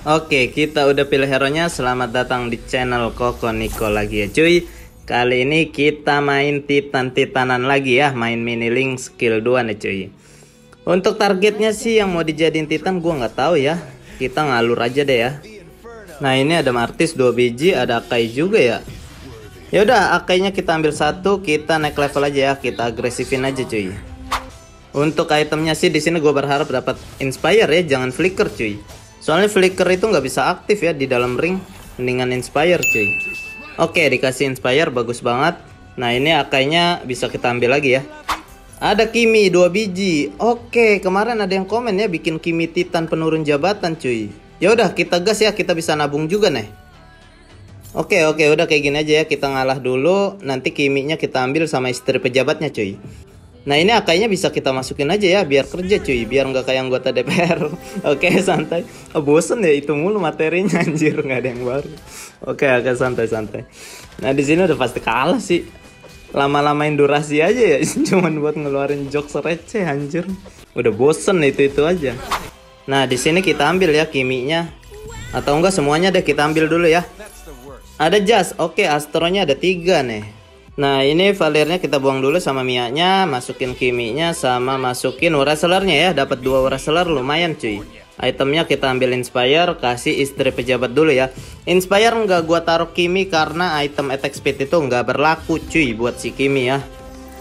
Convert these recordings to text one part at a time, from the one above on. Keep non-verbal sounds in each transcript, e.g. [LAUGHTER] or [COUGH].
Oke, kita udah pilih hero-nya. Selamat datang di channel Koko Niko lagi ya, cuy. Kali ini kita main titan-titanan lagi ya, main mini link skill 2 nih, cuy. Untuk targetnya sih yang mau dijadiin titan gua nggak tahu ya. Kita ngalur aja deh ya. Nah, ini ada Martis 2 biji, ada Akai juga ya. Ya udah, Akainya kita ambil satu, kita naik level aja ya. Kita agresifin aja, cuy. Untuk itemnya sih di sini gue berharap dapat inspire ya, jangan flicker cuy. Soalnya flicker itu nggak bisa aktif ya di dalam ring. Mendingan inspire cuy. Oke dikasih inspire bagus banget. Nah ini akainya bisa kita ambil lagi ya. Ada Kimi dua biji. Oke kemarin ada yang komen ya bikin Kimi Titan penurun jabatan cuy. Ya udah kita gas ya kita bisa nabung juga nih. Oke oke udah kayak gini aja ya kita ngalah dulu nanti Kiminya kita ambil sama istri pejabatnya cuy. Nah ini akainya bisa kita masukin aja ya biar kerja cuy, biar nggak kayak anggota DPR. [LAUGHS] Oke santai. Oh, bosen ya itu mulu materinya [LAUGHS] anjir nggak ada yang baru. Oke oke santai santai. Nah di sini udah pasti kalah sih. Lama-lamain durasi aja ya, [LAUGHS] cuman buat ngeluarin jokes receh anjir. Udah bosen itu itu aja. Nah di sini kita ambil ya kiminya. Atau enggak semuanya deh kita ambil dulu ya. Ada jas, oke astronya ada tiga nih. Nah ini valirnya kita buang dulu sama miaknya, masukin kiminya sama masukin wrestlernya ya, dapat dua wrestler lumayan cuy. Itemnya kita ambil inspire, kasih istri pejabat dulu ya. Inspire nggak gua taruh kimi karena item attack speed itu nggak berlaku cuy buat si kimi ya.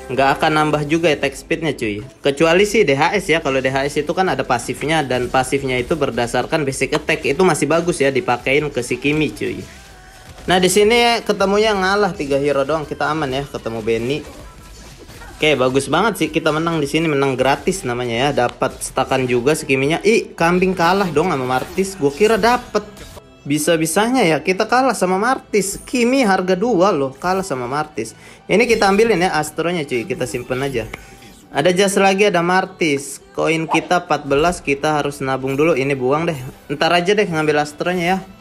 Nggak akan nambah juga attack speednya cuy. Kecuali sih DHS ya, kalau DHS itu kan ada pasifnya dan pasifnya itu berdasarkan basic attack itu masih bagus ya dipakein ke si kimi cuy. Nah di sini ketemunya ngalah tiga hero doang kita aman ya ketemu Benny. Oke bagus banget sih kita menang di sini menang gratis namanya ya dapat stakan juga skiminya. Ih kambing kalah dong sama Martis. Gue kira dapat. Bisa bisanya ya kita kalah sama Martis. Kimi harga dua loh kalah sama Martis. Ini kita ambilin ya astronya cuy kita simpen aja. Ada jas lagi ada Martis. Koin kita 14 kita harus nabung dulu. Ini buang deh. Ntar aja deh ngambil astronya ya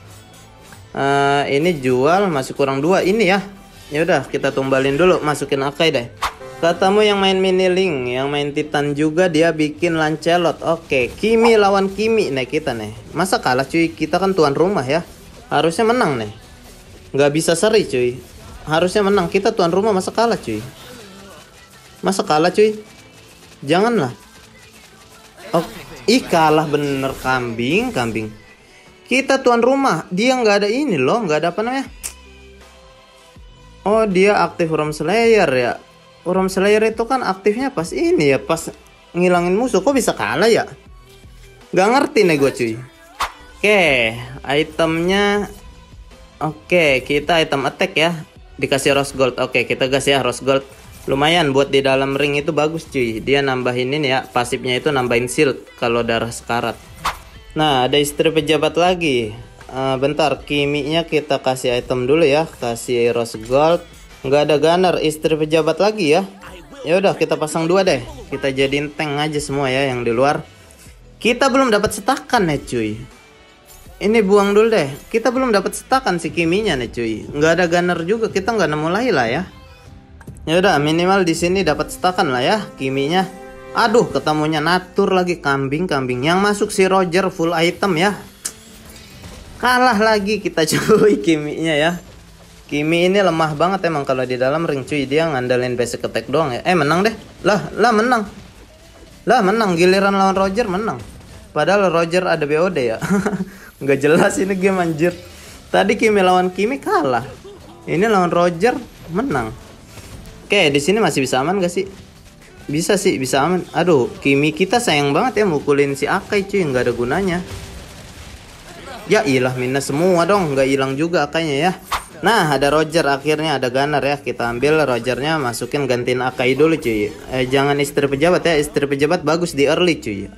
uh, ini jual masih kurang dua ini ya ya udah kita tumbalin dulu masukin akai deh Katamu yang main mini link, yang main titan juga dia bikin lancelot. Oke, Kimi lawan Kimi nih kita nih. Masa kalah cuy? Kita kan tuan rumah ya. Harusnya menang nih. Gak bisa seri cuy. Harusnya menang. Kita tuan rumah masa kalah cuy? Masa kalah cuy? Janganlah. Oh, ih kalah bener kambing, kambing. Kita tuan rumah, dia nggak ada ini loh, nggak ada apa namanya. Oh dia aktif Rom Slayer ya. Rom Slayer itu kan aktifnya pas ini ya, pas ngilangin musuh. Kok bisa kalah ya? Gak ngerti nih gue cuy. Oke, itemnya Oke, kita item attack ya. Dikasih rose gold. Oke, kita gas ya rose gold. Lumayan buat di dalam ring itu bagus cuy. Dia nambahin ini ya, pasifnya itu nambahin shield kalau darah sekarat. Nah, ada istri pejabat lagi. Uh, bentar, kiminya kita kasih item dulu ya. Kasih rose gold. Nggak ada gunner, istri pejabat lagi ya. Ya udah, kita pasang dua deh. Kita jadiin tank aja semua ya yang di luar. Kita belum dapat setakan ya cuy. Ini buang dulu deh. Kita belum dapat setakan si kiminya nih cuy. Nggak ada gunner juga, kita nggak nemu lah ya. Ya udah, minimal di sini dapat setakan lah ya kiminya. Aduh, ketemunya natur lagi kambing-kambing. Yang masuk si Roger full item ya. Kalah lagi kita [LAUGHS] cuy Kiminya ya. Kimi ini lemah banget emang kalau di dalam ring cuy dia ngandelin basic attack doang ya. Eh menang deh. Lah, lah menang. Lah menang giliran lawan Roger menang. Padahal Roger ada BOD ya. [LAUGHS] Nggak jelas ini game anjir. Tadi Kimi lawan Kimi kalah. Ini lawan Roger menang. Oke, di sini masih bisa aman gak sih? Bisa sih, bisa aman. Aduh, Kimi kita sayang banget ya mukulin si Akai cuy, nggak ada gunanya. Ya ilah minus semua dong, nggak hilang juga Akainya ya. Nah, ada Roger akhirnya ada Gunner ya. Kita ambil Rogernya masukin gantiin Akai dulu cuy. Eh, jangan istri pejabat ya, istri pejabat bagus di early cuy.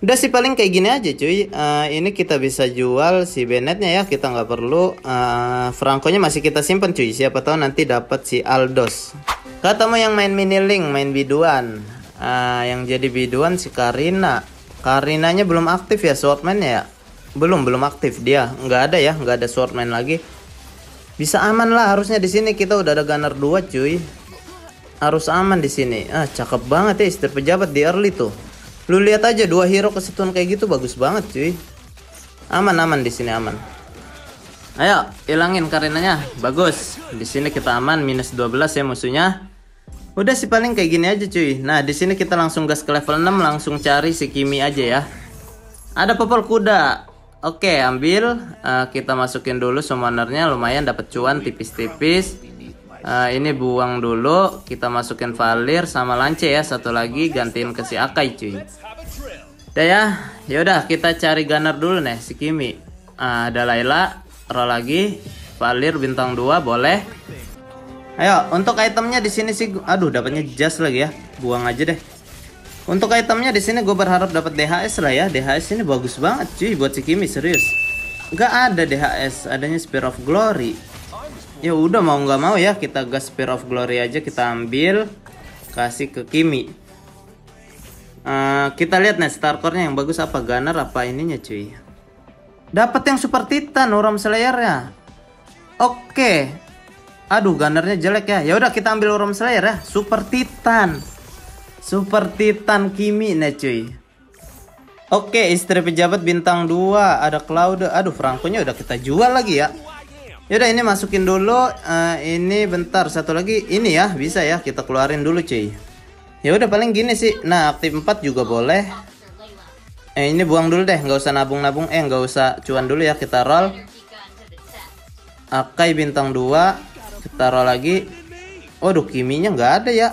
Udah sih paling kayak gini aja cuy. Uh, ini kita bisa jual si Bennettnya ya. Kita nggak perlu. Uh, Franco-nya masih kita simpan cuy. Siapa tahu nanti dapat si Aldos. Katamu yang main mini link, main biduan. Uh, yang jadi biduan si Karina. Karinanya belum aktif ya swordman ya? Belum, belum aktif dia. Nggak ada ya, nggak ada swordman lagi. Bisa aman lah harusnya di sini kita udah ada gunner 2 cuy. Harus aman di sini. Ah, cakep banget ya istri pejabat di early tuh. Lu lihat aja dua hero kesetun kayak gitu bagus banget cuy. Aman aman di sini aman. Ayo, hilangin karenanya. Bagus. Di sini kita aman minus 12 ya musuhnya. Udah sih paling kayak gini aja cuy. Nah, di sini kita langsung gas ke level 6 langsung cari si Kimi aja ya. Ada popol kuda. Oke, ambil. Uh, kita masukin dulu summonernya lumayan dapat cuan tipis-tipis. Uh, ini buang dulu, kita masukin Valir sama Lance ya, satu lagi gantiin ke si Akai cuy. Udah ya, yaudah kita cari gunner dulu nih si Kimi. Uh, ada Layla, roll lagi, Valir bintang 2 boleh. Ayo, untuk itemnya di sini sih, aduh dapatnya jas lagi ya, buang aja deh. Untuk itemnya di sini gue berharap dapat DHS lah ya, DHS ini bagus banget cuy buat si Kimi serius. Gak ada DHS, adanya Spear of Glory. Ya udah mau nggak mau ya kita gas Spear of Glory aja kita ambil kasih ke Kimi. Uh, kita lihat nih star core-nya yang bagus apa Gunner apa ininya cuy. Dapat yang Super Titan Uram Slayer ya oke aduh Gunnernya jelek ya ya udah kita ambil Uram Slayer ya Super Titan Super Titan Kimi nih cuy Oke, istri pejabat bintang 2 ada Cloud. Aduh, Franco-nya udah kita jual lagi ya. Yaudah ini masukin dulu. Uh, ini bentar satu lagi ini ya bisa ya kita keluarin dulu cuy. Ya udah paling gini sih. Nah aktif 4 juga boleh. Eh ini buang dulu deh, nggak usah nabung-nabung. Eh nggak usah cuan dulu ya kita roll. Akai bintang 2 kita roll lagi. Waduh kiminya nggak ada ya.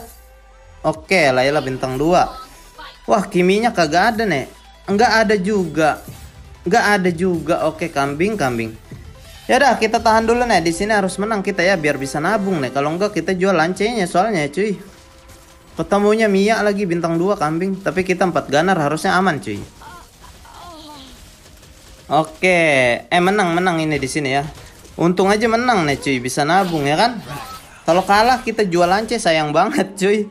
Oke Layla bintang 2 Wah kiminya kagak ada nih. Nggak ada juga. Nggak ada juga. Oke kambing kambing. Ya udah kita tahan dulu nih. Di sini harus menang kita ya biar bisa nabung nih. Kalau enggak kita jual lancenya soalnya cuy. Ketemunya Mia lagi bintang 2 kambing, tapi kita 4 gunner harusnya aman cuy. Oke, eh menang menang ini di sini ya. Untung aja menang nih cuy, bisa nabung ya kan? Kalau kalah kita jual lance sayang banget cuy.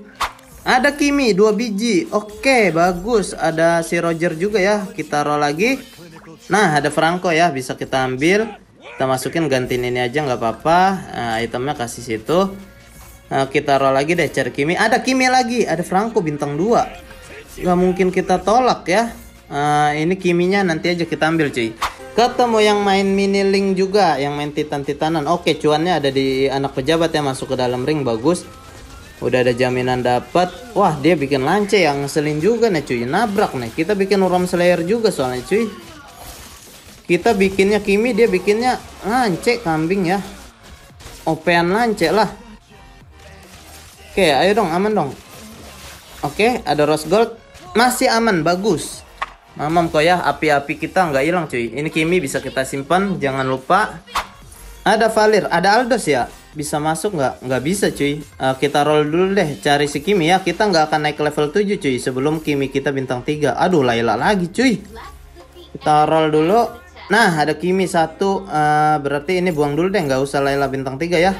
Ada Kimi dua biji. Oke, bagus. Ada si Roger juga ya. Kita roll lagi. Nah, ada Franco ya, bisa kita ambil kita masukin gantiin ini aja nggak apa-apa nah, itemnya kasih situ nah, kita roll lagi deh cari Kimi ada Kimi lagi ada Franco bintang 2 nggak mungkin kita tolak ya nah, ini Kiminya nanti aja kita ambil cuy ketemu yang main mini link juga yang main titan-titanan. Oke cuannya ada di anak pejabat ya masuk ke dalam ring bagus. Udah ada jaminan dapat. Wah dia bikin lance yang ngeselin juga nih cuy. Nabrak nih. Kita bikin uram slayer juga soalnya cuy. Kita bikinnya Kimi dia bikinnya lance kambing ya. Opean lance lah. Oke ayo dong aman dong. Oke ada rose gold. Masih aman bagus mamam kok ya api-api kita nggak hilang cuy. Ini Kimi bisa kita simpan jangan lupa. Ada Valir ada Aldos ya? Bisa masuk nggak? Nggak bisa cuy. Uh, kita roll dulu deh cari si Kimi ya. Kita nggak akan naik level 7 cuy sebelum Kimi kita bintang 3 aduh Laila lagi cuy. Kita roll dulu. Nah, ada Kimi satu. Uh, berarti ini buang dulu deh, nggak usah Layla bintang 3 ya.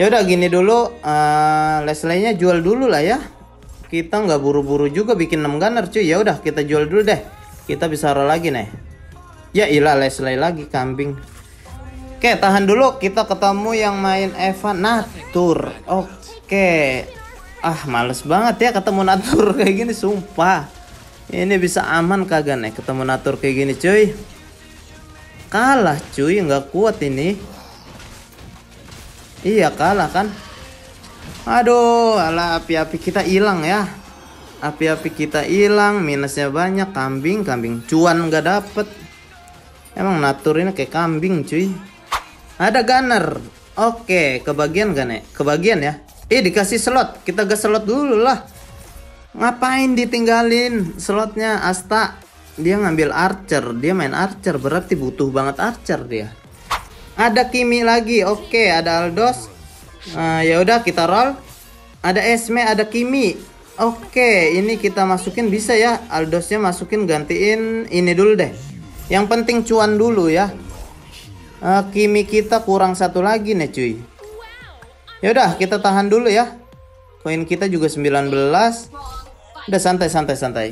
Ya udah gini dulu. Uh, Leslie-nya jual dulu lah ya. Kita nggak buru-buru juga bikin 6 gunner cuy. Ya udah kita jual dulu deh. Kita bisa roll lagi nih. Ya ilah Leslie lagi kambing. Oke, tahan dulu. Kita ketemu yang main Evan Natur. Oke. Ah, males banget ya ketemu Natur [LAUGHS] kayak gini, sumpah. Ini bisa aman kagak nih ketemu Natur kayak gini, cuy. Kalah cuy, nggak kuat ini. Iya kalah kan. Aduh, ala api-api kita hilang ya. Api-api kita hilang, minusnya banyak, kambing, kambing. Cuan nggak dapet. Emang natur ini kayak kambing cuy. Ada gunner. Oke, kebagian gak nih? Kebagian ya. Eh dikasih slot, kita gas slot dulu lah. Ngapain ditinggalin slotnya Asta? dia ngambil archer dia main archer berarti butuh banget archer dia ada Kimi lagi oke ada Aldos uh, ya udah kita roll. Ada Esme ada Kimi. Oke ini kita masukin bisa ya. Aldosnya masukin gantiin ini dulu deh. Yang penting cuan dulu ya. Uh, Kimi kita kurang satu lagi nih cuy. Ya udah kita tahan dulu ya. Koin kita juga 19 udah santai santai santai.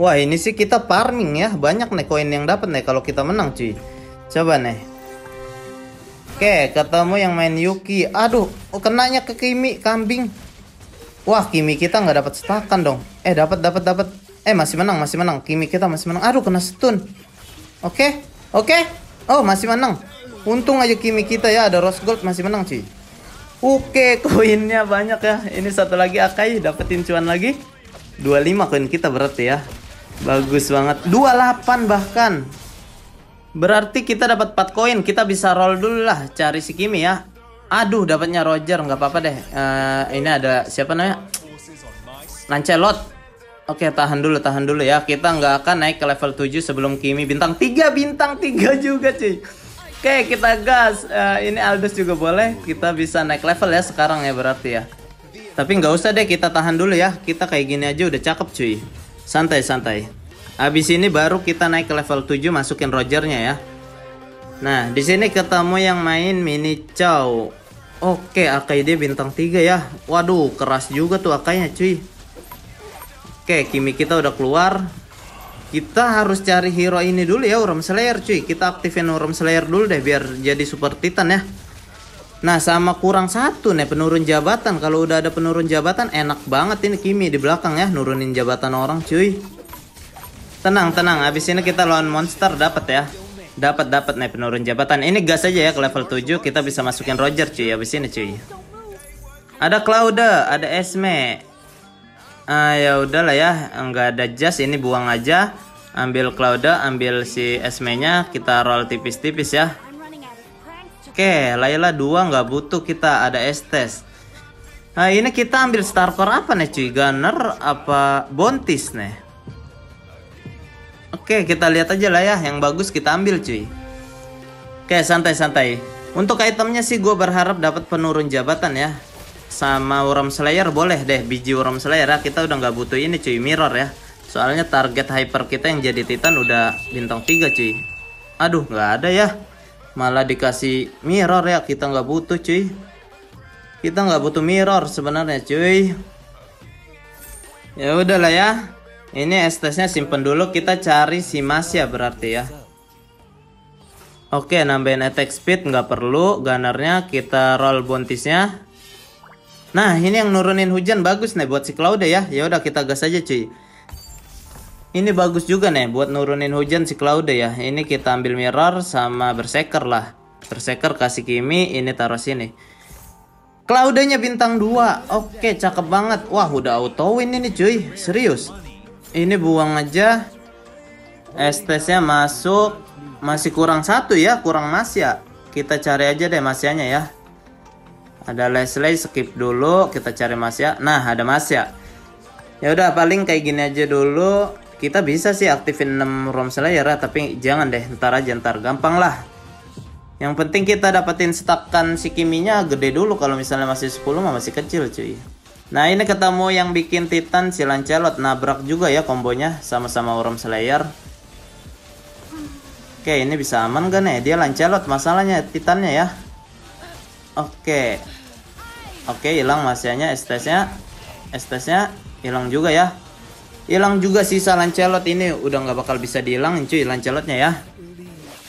Wah ini sih kita farming ya. Banyak nih koin yang dapat nih kalau kita menang cuy. Coba nih Oke ketemu yang main Yuki Aduh kenanya ke Kimi kambing Wah Kimi kita nggak dapat stakan dong Eh dapat dapat dapat Eh masih menang masih menang Kimi kita masih menang Aduh kena stun Oke, oke. Oh, masih menang. Untung aja Kimi kita ya ada Rose Gold masih menang, cuy. Oke, [LAUGHS] koinnya banyak ya. Ini satu lagi Akai dapetin cuan lagi. 25 koin kita berarti ya. Bagus banget. 28 bahkan. Berarti kita dapat 4 koin. Kita bisa roll dulu lah cari si Kimi ya. Aduh, dapatnya Roger nggak apa-apa deh. Uh, ini ada siapa namanya? Lancelot. Oke, tahan dulu, tahan dulu ya. Kita nggak akan naik ke level 7 sebelum Kimi bintang 3, bintang 3 juga, cuy. Oke, kita gas. Uh, ini Aldous juga boleh. Kita bisa naik level ya sekarang ya berarti ya. Tapi nggak usah deh, kita tahan dulu ya. Kita kayak gini aja udah cakep, cuy. Santai, santai. Habis ini baru kita naik ke level 7 masukin Rogernya ya. Nah, di sini ketemu yang main mini cow. Oke, Akai dia bintang 3 ya. Waduh, keras juga tuh Akainya, cuy. Oke, Kimi kita udah keluar. Kita harus cari hero ini dulu ya, Uram Slayer cuy. Kita aktifin Uram Slayer dulu deh biar jadi super titan ya. Nah, sama kurang satu nih penurun jabatan. Kalau udah ada penurun jabatan enak banget ini Kimi di belakang ya, nurunin jabatan orang cuy. Tenang, tenang. Habis ini kita lawan monster. Dapat ya. Dapat dapat nih penurun jabatan. Ini gas aja ya ke level 7 kita bisa masukin Roger cuy. Habis ini cuy. Ada Claude, ada Esme, ah ya udahlah ya. Nggak ada jas. Ini buang aja. Ambil Claudia ambil si Esme nya kita roll tipis-tipis ya. Oke Layla dua nggak butuh. Kita ada Estes nah ini kita ambil Starcore apa nih cuy? Gunner apa Bontis nih oke kita lihat aja lah ya. Yang bagus kita ambil cuy. Oke santai-santai. Untuk itemnya sih gue berharap dapat penurun jabatan ya. Sama Worm Slayer boleh deh biji Worm Slayer ya. Kita udah nggak butuh ini cuy mirror ya. Soalnya target hyper kita yang jadi titan udah bintang 3 cuy. Aduh nggak ada ya. Malah dikasih mirror ya. Kita nggak butuh cuy. Kita nggak butuh mirror sebenarnya cuy. Ya udahlah ya ini estesnya simpen dulu kita cari si Masya berarti ya Oke nambahin attack speed nggak perlu gunnernya kita roll bontisnya Nah, ini yang nurunin hujan bagus nih buat si Claude ya. Ya udah kita gas aja cuy. Ini bagus juga nih buat nurunin hujan si Claude ya. Ini kita ambil mirror sama berseker lah. Berseker kasih Kimi, ini taruh sini. Claudenya bintang 2. Oke, cakep banget. Wah, udah auto win ini cuy. Serius. Ini buang aja. Estesnya masuk. Masih kurang satu ya, kurang mas ya. Kita cari aja deh masianya ya. Ada Leslie skip dulu, kita cari Masya. Nah, ada Masya. Ya udah paling kayak gini aja dulu. Kita bisa sih aktifin 6 ROM Slayer ya, tapi jangan deh, ntar aja ntar gampang lah. Yang penting kita dapetin stakan si Kiminya gede dulu kalau misalnya masih 10 mah masih kecil cuy. Nah ini ketemu yang bikin Titan si Lancelot nabrak juga ya kombonya sama-sama Worm Slayer. Oke ini bisa aman gak nih? Dia Lancelot masalahnya Titannya ya. Oke. Oke, hilang masianya, estesnya. Estesnya hilang juga ya. Hilang juga sisa Lancelot ini udah nggak bakal bisa dihilangin cuy Lancelotnya ya.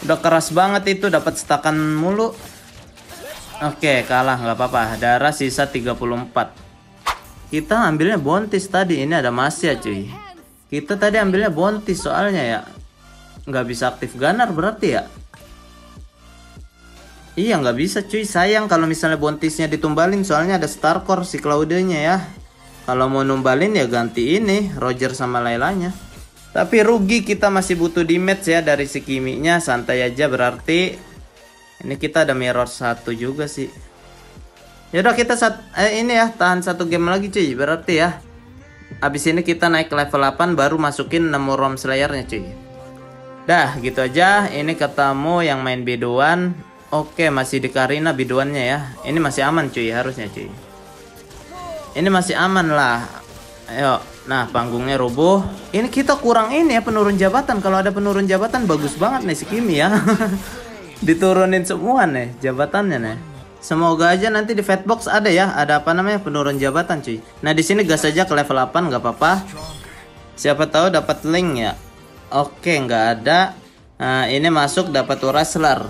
Udah keras banget itu dapat stakan mulu. Oke, kalah nggak apa-apa. Darah sisa 34. Kita ambilnya bontis tadi. Ini ada Masya cuy. Kita tadi ambilnya bontis soalnya ya. Nggak bisa aktif gunner berarti ya. Iya nggak bisa cuy sayang kalau misalnya bontisnya ditumbalin soalnya ada Starcore si Claudenya ya. Kalau mau numbalin ya ganti ini Roger sama Lailanya. Tapi rugi kita masih butuh damage ya dari si Kiminya santai aja berarti ini kita ada mirror satu juga sih. Yaudah kita saat eh, ini ya tahan satu game lagi cuy berarti ya. Abis ini kita naik level 8 baru masukin nemu ROM Slayernya cuy. Dah gitu aja ini ketemu yang main biduan Oke, masih di Karina biduannya ya. Ini masih aman cuy, harusnya cuy. Ini masih aman lah. Ayo, nah panggungnya roboh. Ini kita kurang ini ya penurun jabatan. Kalau ada penurun jabatan bagus banget nih si Kimi ya. [LAUGHS] Diturunin semua nih jabatannya nih. Semoga aja nanti di Fatbox ada ya, ada apa namanya penurun jabatan cuy. Nah di sini gas aja ke level 8 nggak apa-apa. Siapa tahu dapat link ya. Oke nggak ada. Nah ini masuk dapat Wrestler.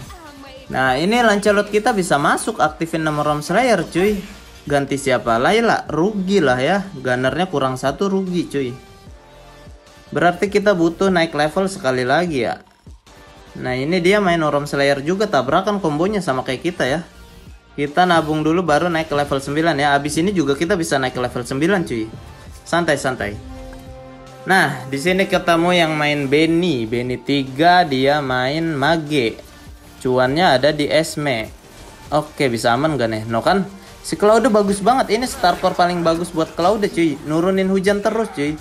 Nah ini Lancelot kita bisa masuk aktifin nomor ROM Slayer cuy Ganti siapa Layla rugi lah ya Gunnernya kurang satu rugi cuy Berarti kita butuh naik level sekali lagi ya Nah ini dia main Orom Slayer juga tabrakan kombonya sama kayak kita ya Kita nabung dulu baru naik ke level 9 ya. Abis ini juga kita bisa naik ke level 9 cuy. Santai-santai. Nah di sini ketemu yang main Benny. Benny 3 dia main Mage. Cuannya ada di Esme Oke bisa aman gak nih? No kan? Si Cloud bagus banget. Ini star core paling bagus buat Cloud cuy. Nurunin hujan terus cuy.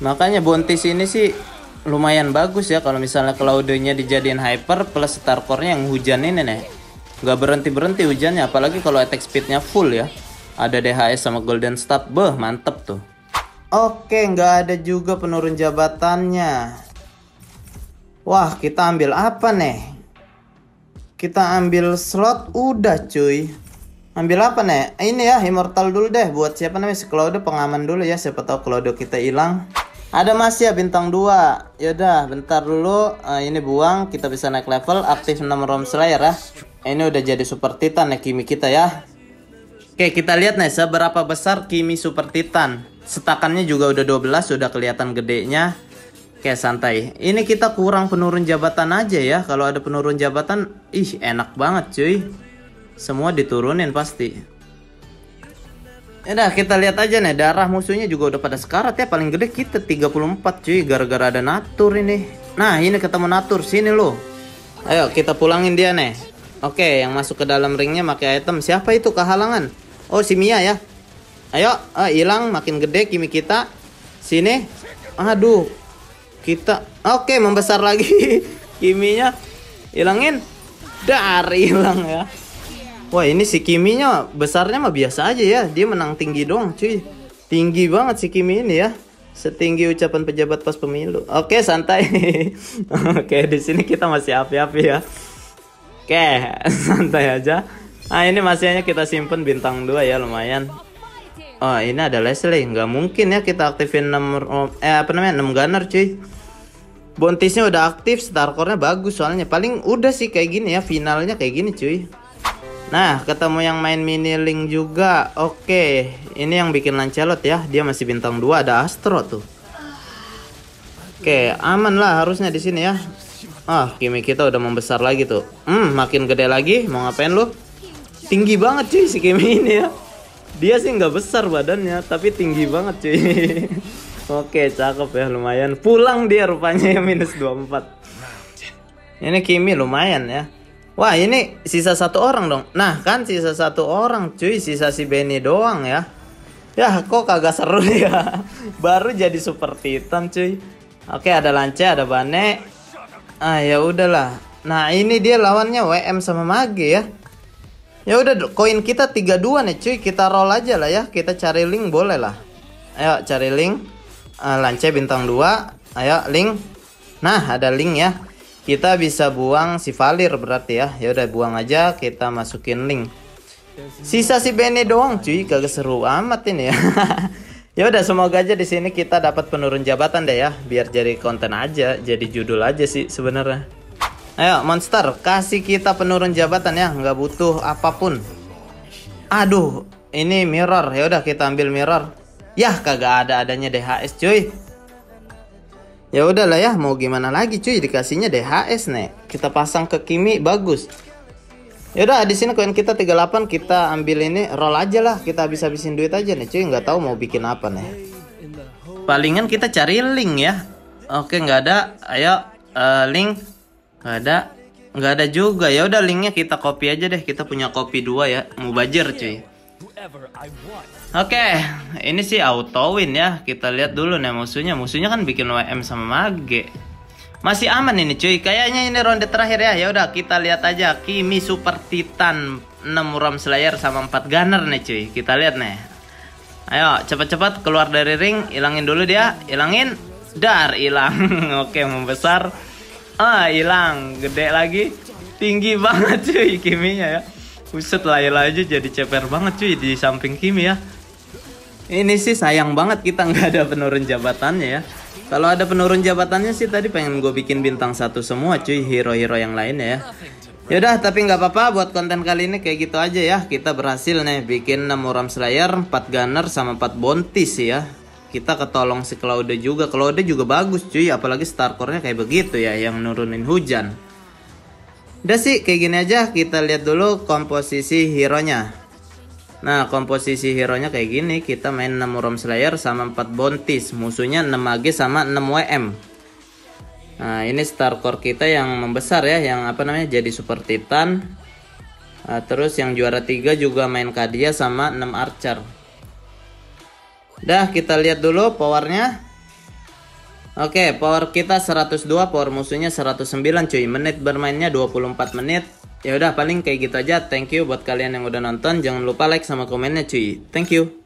Makanya Bontis ini sih lumayan bagus ya kalau misalnya Claudio-nya dijadiin hyper plus star core-nya yang hujan ini nih. Gak berhenti-berhenti hujannya apalagi kalau attack speed-nya full ya. Ada DHS sama Golden Stab. Beh, mantep tuh. Oke, nggak ada juga penurun jabatannya. Wah, kita ambil apa nih? Kita ambil slot udah cuy. Ambil apa nih? Ini ya, immortal dulu deh buat siapa namanya si Claudio pengaman dulu ya. Siapa tahu Claudio kita hilang. Ada masih ya bintang 2 Yaudah bentar dulu uh, Ini buang kita bisa naik level Aktif 6 ROM Slayer ya Ini udah jadi super titan ya Kimi kita ya. Oke kita lihat nih seberapa besar Kimi super titan. Setakannya juga udah 12 Sudah kelihatan gedenya. Oke santai. Ini kita kurang penurun jabatan aja ya. Kalau ada penurun jabatan Ih enak banget cuy. Semua diturunin pasti. Ya kita lihat aja nih darah musuhnya juga udah pada sekarat ya. Paling gede kita 34 cuy gara-gara ada natur ini. Nah ini ketemu natur sini lo. Ayo kita pulangin dia nih. Oke yang masuk ke dalam ringnya pakai item siapa itu kehalangan? Oh si Mia ya. Ayo ah, hilang makin gede kimi kita. Sini. Aduh kita oke membesar lagi [LAUGHS] kiminya hilangin. Dar hilang ya. Wah ini si Kiminya besarnya mah biasa aja ya. Dia menang tinggi dong cuy. Tinggi banget si Kimi ini ya. Setinggi ucapan pejabat pas pemilu. Oke santai. [LAUGHS] Oke di sini kita masih api-api ya. Oke [LAUGHS] santai aja. Ah ini masih hanya kita simpen bintang 2 ya lumayan. Oh ini ada Leslie. Nggak mungkin ya kita aktifin 6 eh apa namanya 6 gunner cuy. Bontisnya udah aktif, star core-nya bagus soalnya. Paling udah sih kayak gini ya, finalnya kayak gini cuy. Nah, ketemu yang main mini link juga. Oke, ini yang bikin Lancelot ya. Dia masih bintang 2 ada Astro tuh. Oke, aman lah harusnya di sini ya. Ah, Kimi kita udah membesar lagi tuh. Hmm, makin gede lagi. Mau ngapain lu? Tinggi banget cuy si Kimi ini ya. Dia sih nggak besar badannya, tapi tinggi banget cuy. [LAUGHS] Oke, cakep ya lumayan. Pulang dia rupanya ya minus 24. Ini Kimi lumayan ya. Wah ini sisa satu orang dong. Nah kan sisa satu orang cuy. Sisa si Benny doang ya. Ya kok kagak seru [LAUGHS] ya. Baru jadi super titan cuy. Oke ada Lance ada Bane. Ah ya udahlah. Nah ini dia lawannya WM sama Mage ya. Ya udah koin kita 32 nih cuy. Kita roll aja lah ya. Kita cari link boleh lah. Ayo cari link. Uh, Lance bintang 2. Ayo link. Nah ada link ya kita bisa buang si Valir berarti ya ya udah buang aja kita masukin link sisa si Bene doang cuy kagak seru amat ini ya [LAUGHS] ya udah semoga aja di sini kita dapat penurun jabatan deh ya biar jadi konten aja jadi judul aja sih sebenarnya. Ayo monster kasih kita penurun jabatan ya nggak butuh apa pun. Aduh ini mirror. Ya udah kita ambil mirror. Ya kagak ada adanya DHS cuy. Ya udahlah ya, mau gimana lagi cuy? Dikasihnya DHS nih. Kita pasang ke Kimi bagus. Ya udah di sini koin kita 38 kita ambil ini roll aja lah. Kita habis-habisin duit aja nih cuy, nggak tahu mau bikin apa nih. Palingan kita cari link ya. Oke, nggak ada. Ayo uh, link. Nggak ada. Nggak ada juga. Ya udah linknya kita copy aja deh. Kita punya copy dua ya. Mau bajer cuy. Oke, ini sih auto win ya. Kita lihat dulu nih musuhnya. Musuhnya kan bikin WM sama Mage. Masih aman ini cuy. Kayaknya ini ronde terakhir ya. Ya udah kita lihat aja Kimi Super Titan 6 Rom Slayer sama 4 Gunner nih cuy. Kita lihat nih. Ayo cepat-cepat keluar dari ring, ilangin dulu dia. Ilangin. Dar hilang. [LAUGHS] Oke, membesar. Ah, hilang. Gede lagi. Tinggi banget cuy Kiminya ya. Buset Layla aja jadi ceper banget cuy di samping Kimi ya. Ini sih sayang banget kita nggak ada penurun jabatannya ya. Kalau ada penurun jabatannya sih tadi pengen gue bikin bintang satu semua cuy hero-hero yang lainnya ya. Yaudah tapi nggak apa-apa buat konten kali ini kayak gitu aja ya. Kita berhasil nih bikin 6 Ram Slayer, 4 Gunner sama 4 Bontis ya. Kita ketolong si Claude juga. Claude juga bagus cuy apalagi star core-nya kayak begitu ya yang nurunin hujan. Udah sih kayak gini aja kita lihat dulu komposisi hero nya Nah komposisi hero nya kayak gini. Kita main 6 Rom Slayer sama 4 Bontis musuhnya 6 AG sama 6 WM Nah ini star core kita yang membesar ya yang apa namanya jadi super titan. Nah, Terus yang juara 3 juga main Kadia sama 6 archer. Dah kita lihat dulu powernya. Oke, power kita 102, power musuhnya 109 cuy. Menit bermainnya 24 menit. Ya udah paling kayak gitu aja. Thank you buat kalian yang udah nonton. Jangan lupa like sama komennya cuy. Thank you.